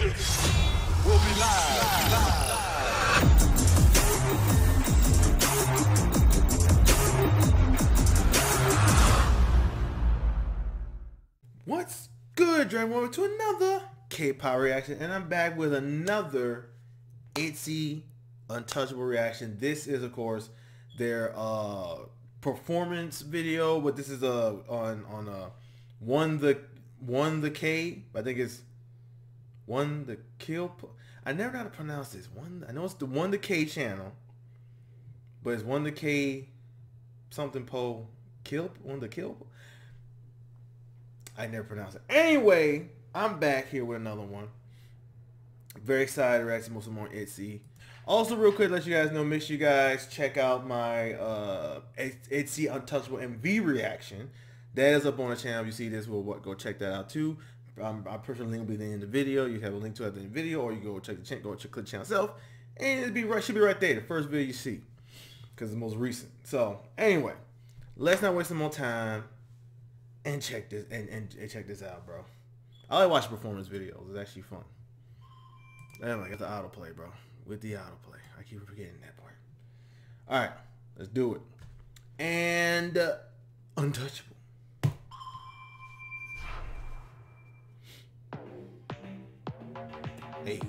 reaction will be live. live. What's good, Jragon Welcome to another K-pop reaction, and I'm back with another ITZY Untouchable reaction. This is, of course, their uh, performance video, but this is uh, on on uh, one the one the K. I think it's one the kill. I never know how to pronounce this. One. I know it's the one the K channel, but it's one the K something po kill one the kill. I never pronounce it. Anyway, I'm back here with another one. Very excited to react to of more ITZY. Also, real quick, let you guys know, make sure you guys check out my uh, ITZY Untouchable MV reaction. That is up on the channel. If you see this, we'll go check that out too. I'll put the link will be at the video. You have a link to it the video, or you go check the channel, go check, click channel itself, and it'll be right, should be right there, the first video you see, because it's the most recent. So anyway, let's not waste more time and check this and, and, and check this out, bro. I like watching performance videos. It's actually fun. And I got the autoplay, bro. With the autoplay. I keep forgetting that part. Alright, let's do it. And uh, untouchable. Hey.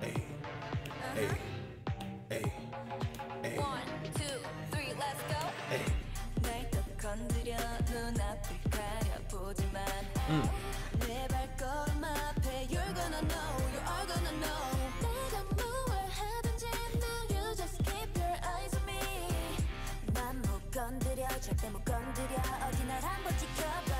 Hey. Hey. Hey. Hey. One, two, three, let's go. Hey. 날또 건드려 눈앞을 가려보지만 음. 내 발걸음 앞에 You're gonna know, you are gonna know 내가 뭘 하든지 now you just keep your eyes on me 난못 건드려 절대 못 건드려 어디 날 한번 지켜봐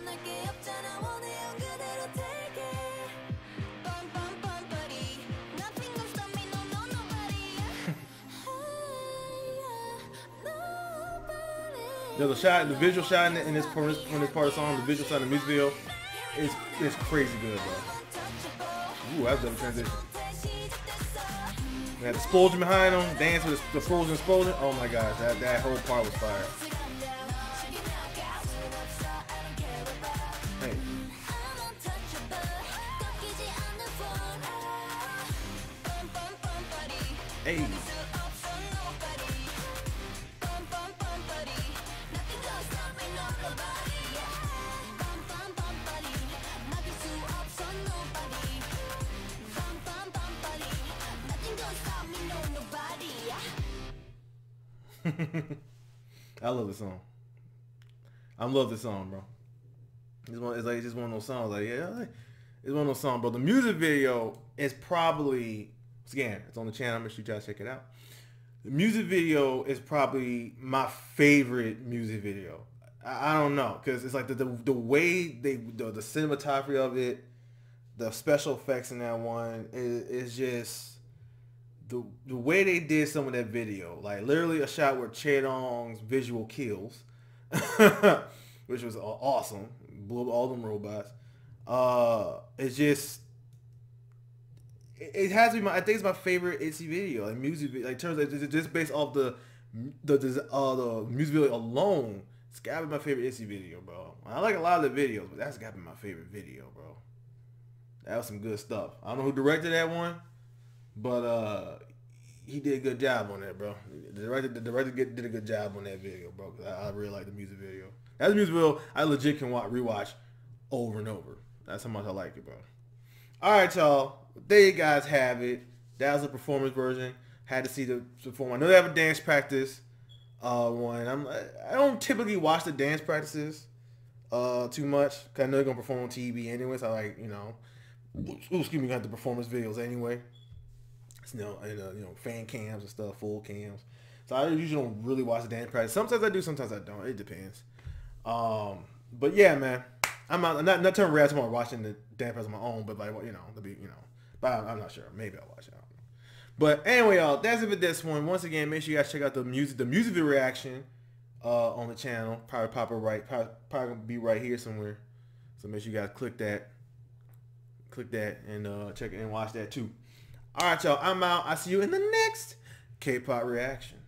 There's a shot, the visual shot in, this in this part of the song, the visual shot in the music video is is crazy good, bro. Ooh, that's double transition. We had the explosion behind him, dance with the frozen explosion. Oh my gosh, that, that whole part was fire. Hey. Hey. I love this song. I love this song, bro. It's, one, it's like it's just one of those songs. Like yeah, it's one of those songs, bro. The music video is probably again, it's on the channel. Make sure you guys check it out. The music video is probably my favorite music video. I, I don't know because it's like the, the the way they the, the cinematography of it, the special effects in that one is, is just the the way they did some of that video. Like literally a shot where Chaeryeong's visual kills, which was awesome. Blew up all them robots. Uh, it's just it, it has to be my. I think it's my favorite Itzy video, like music, like terms of just- based off the the uh, the music video alone. It's gotta be my favorite Itzy video, bro. I like a lot of the videos, but that's gotta be my favorite video, bro. That was some good stuff. I don't know who directed that one, but uh, he did a good job on that, bro. The director, the director did a good job on that video, bro. I, I really like the music video. That's a music video I legit can watch, rewatch over and over. That's how much I like it, bro. All right, y'all. There you guys have it. That was the performance version. Had to see the perform. I know they have a dance practice. Uh, one. I'm. I don't typically watch the dance practices. Uh, too much. Cause I know they're gonna perform on TV anyway. So I like, you know, ooh, excuse me, got the performance videos anyway. You know, and uh, you know, fan cams and stuff, full cams. So I usually don't really watch the dance practice. Sometimes I do, sometimes I don't. It depends. Um, but yeah, man, I'm not not not turning red tomorrow watching the dance practice on my own, but like you know, to be you know, but I'm, I'm not sure. Maybe I'll watch it. But anyway, y'all, that's it for this one. Once again, make sure you guys check out the music, the music video reaction uh, on the channel. Probably pop it right, probably, probably be right here somewhere. So make sure you guys click that, click that, and uh, check it and watch that too. All right, y'all. I'm out. I see you in the next K-pop reaction.